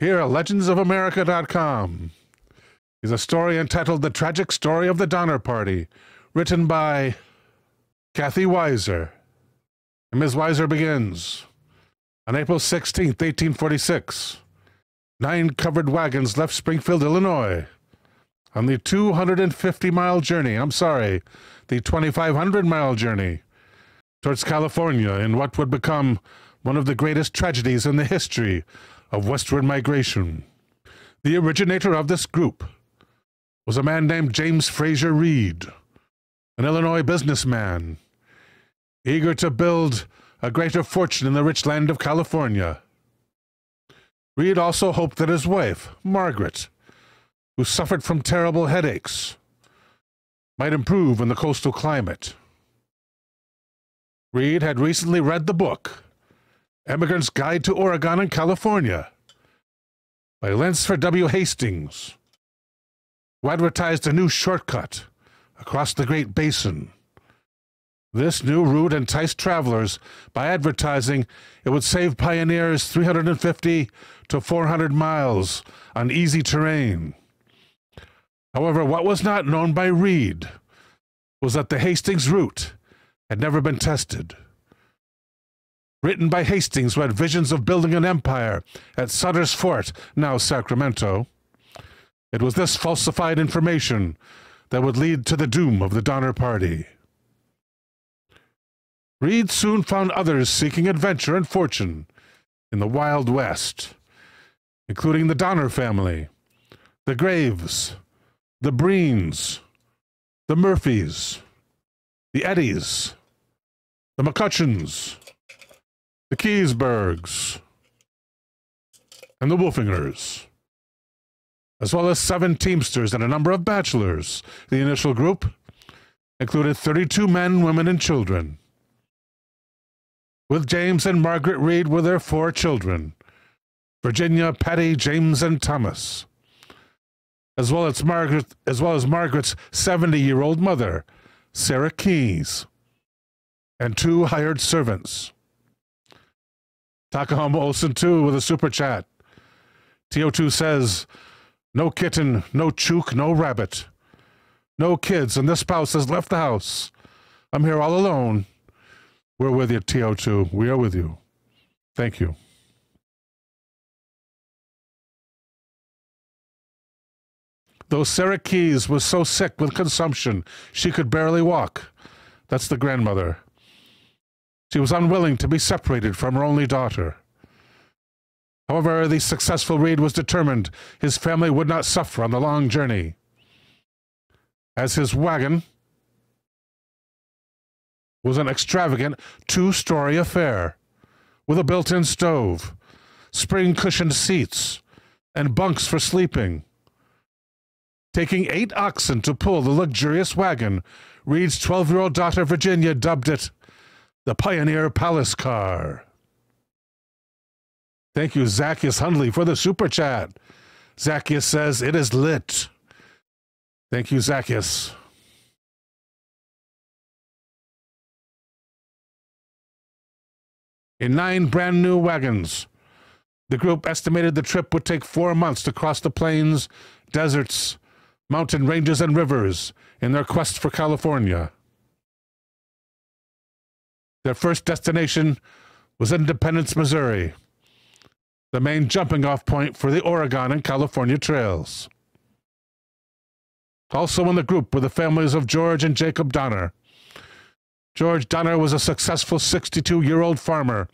Here at legendsofamerica.com is a story entitled The Tragic Story of the Donner Party, written by Kathy Weiser. And Ms. Weiser begins on April 16th, 1846. Nine covered wagons left Springfield, Illinois on the 250 mile journey. I'm sorry, the 2,500 mile journey towards California in what would become one of the greatest tragedies in the history of westward migration. The originator of this group was a man named James Fraser Reed, an Illinois businessman, eager to build a greater fortune in the rich land of California. Reed also hoped that his wife, Margaret, who suffered from terrible headaches, might improve in the coastal climate. Reed had recently read the book Emigrant's Guide to Oregon and California by Lansford W. Hastings, who advertised a new shortcut across the Great Basin. This new route enticed travelers by advertising it would save pioneers 350 to 400 miles on easy terrain. However, what was not known by Reed was that the Hastings route had never been tested written by Hastings, who had visions of building an empire at Sutter's Fort, now Sacramento. It was this falsified information that would lead to the doom of the Donner Party. Reed soon found others seeking adventure and fortune in the Wild West, including the Donner family, the Graves, the Breens, the Murphys, the Eddies, the McCutcheons, the Kesebergs, and the Wolfingers, as well as seven Teamsters and a number of bachelors. The initial group included 32 men, women, and children. With James and Margaret Reed were their four children Virginia, Patty, James, and Thomas, as well as Margaret, as well as Margaret's 70-year-old mother, Sarah Keyes, and two hired servants. Takahama Olsen 2 with a super chat. TO2 says, No kitten, no chook, no rabbit. No kids, and this spouse has left the house. I'm here all alone. We're with you, TO2. We are with you. Thank you. Though Sarah Keyes was so sick with consumption she could barely walk. That's the grandmother. She was unwilling to be separated from her only daughter. However, the successful Reed was determined his family would not suffer on the long journey. As his wagon was an extravagant two story affair with a built in stove, spring cushioned seats, and bunks for sleeping. Taking eight oxen to pull the luxurious wagon, Reed's 12 year old daughter Virginia dubbed it the Pioneer Palace car. Thank you, Zacchaeus Hundley, for the super chat. Zacchaeus says it is lit. Thank you, Zacchaeus. In nine brand new wagons, the group estimated the trip would take four months to cross the plains, deserts, mountain ranges, and rivers in their quest for California. Their first destination was Independence, Missouri, the main jumping off point for the Oregon and California trails. Also in the group were the families of George and Jacob Donner. George Donner was a successful 62 year old farmer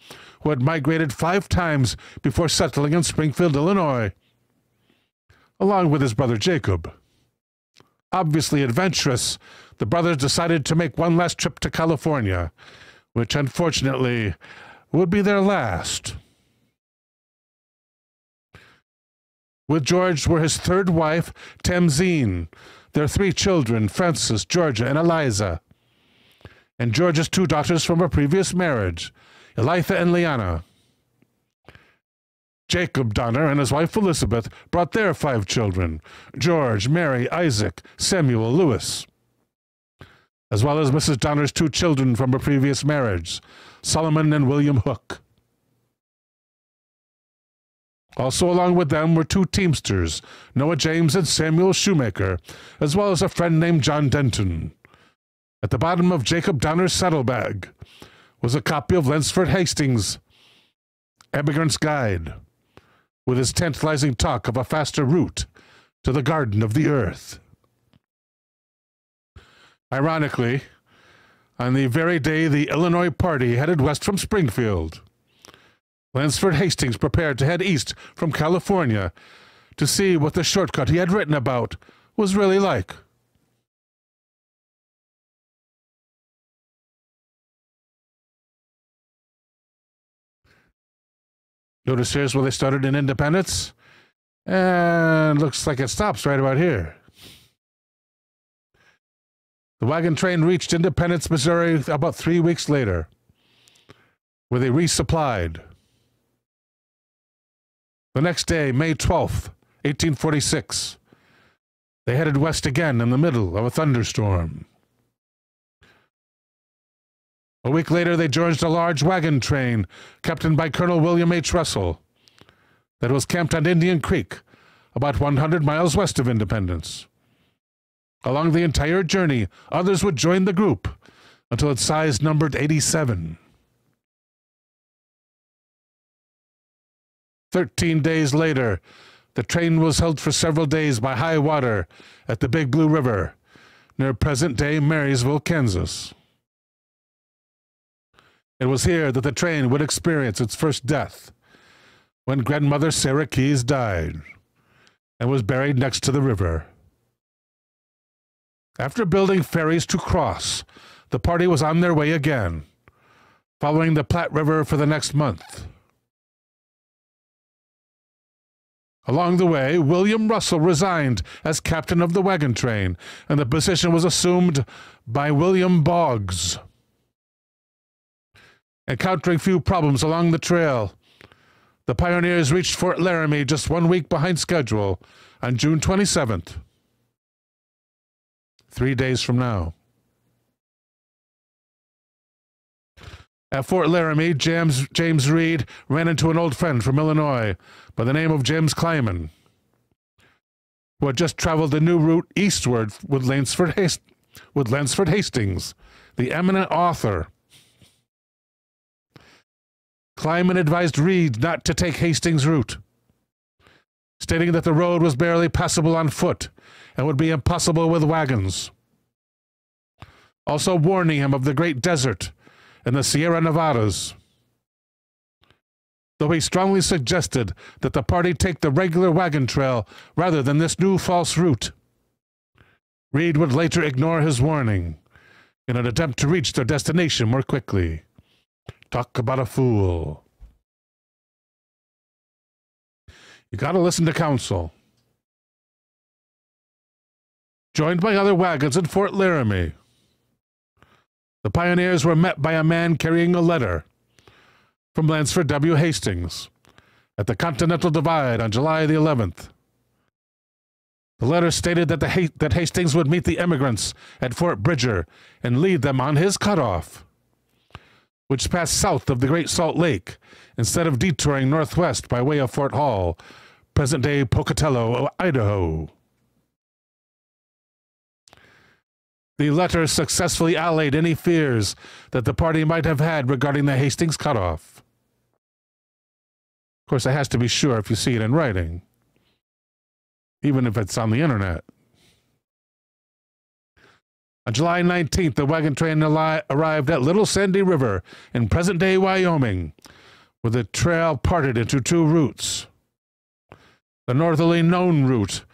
who had migrated five times before settling in Springfield, Illinois, along with his brother Jacob. Obviously adventurous, the brothers decided to make one last trip to California which unfortunately would be their last. With George were his third wife, Tamzine, their three children, Francis, Georgia, and Eliza, and George's two daughters from a previous marriage, Elitha and Leanna. Jacob Donner and his wife Elizabeth brought their five children George, Mary, Isaac, Samuel, Lewis as well as Mrs. Donner's two children from a previous marriage, Solomon and William Hook. Also, along with them were two teamsters, Noah James and Samuel Shoemaker, as well as a friend named John Denton. At the bottom of Jacob Donner's saddlebag was a copy of Lansford Hastings' Emigrant's Guide, with his tantalizing talk of a faster route to the Garden of the Earth. Ironically, on the very day the Illinois party headed west from Springfield, Lansford Hastings prepared to head east from California to see what the shortcut he had written about was really like. Notice here's where they started in Independence. And looks like it stops right about here. The wagon train reached Independence, Missouri about three weeks later, where they resupplied. The next day, May 12th, 1846, they headed west again in the middle of a thunderstorm. A week later, they joined a large wagon train captained by Colonel William H. Russell that was camped on Indian Creek, about 100 miles west of Independence. Along the entire journey, others would join the group until its size numbered 87. Thirteen days later, the train was held for several days by high water at the Big Blue River, near present day Marysville, Kansas. It was here that the train would experience its first death, when grandmother Sarah died and was buried next to the river. After building ferries to cross, the party was on their way again, following the Platte River for the next month. Along the way, William Russell resigned as captain of the wagon train, and the position was assumed by William Boggs. Encountering few problems along the trail, the pioneers reached Fort Laramie just one week behind schedule on June 27th, three days from now. At Fort Laramie, James, James Reed ran into an old friend from Illinois by the name of James Clyman, who had just traveled the new route eastward with Lansford, Hast- with Lansford Hastings, the eminent author Clyman advised Reed not to take Hastings' route, stating that the road was barely passable on foot and would be impossible with wagons. Also warning him of the great desert and the Sierra Nevadas. Though he strongly suggested that the party take the regular wagon trail rather than this new false route. Reed would later ignore his warning in an attempt to reach their destination more quickly. Talk about a fool. You got to listen to counsel. Joined by other wagons in Fort Laramie, the pioneers were met by a man carrying a letter from Lansford W. Hastings at the Continental Divide on July the 11th. The letter stated that, the, that Hastings would meet the emigrants at Fort Bridger and lead them on his cutoff which passed south of the Great Salt Lake instead of detouring northwest by way of Fort Hall, present day Pocatello, Idaho. The letter successfully allayed any fears that the party might have had regarding the Hastings cutoff. Of course, it has to be sure if you see it in writing, even if it's on the internet. On July 19th, the wagon train arrived at Little Sandy River in present day Wyoming, where the trail parted into two routes the northerly known route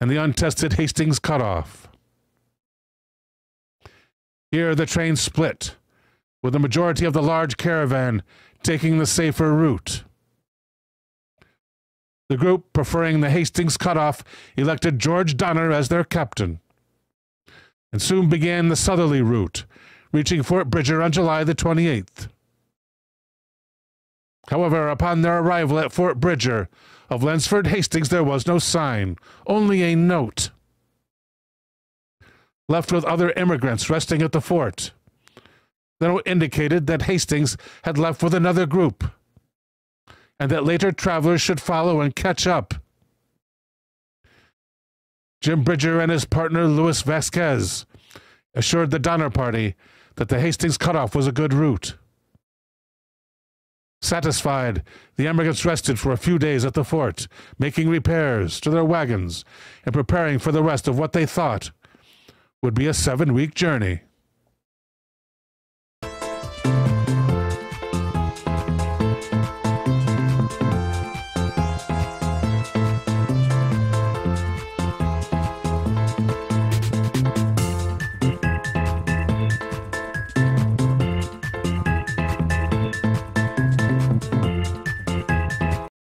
and the untested Hastings Cutoff. Here the train split, with the majority of the large caravan taking the safer route. The group, preferring the Hastings Cutoff, elected George Donner as their captain and soon began the southerly route, reaching Fort Bridger on July the 28th. However, upon their arrival at Fort Bridger, of Lansford Hastings there was no sign, only a note. Left with other immigrants resting at the fort. The note indicated that Hastings had left with another group, and that later travelers should follow and catch up. Jim Bridger and his partner Louis Vasquez assured the Donner Party that the Hastings cutoff was a good route. Satisfied, the emigrants rested for a few days at the fort, making repairs to their wagons and preparing for the rest of what they thought would be a seven week journey.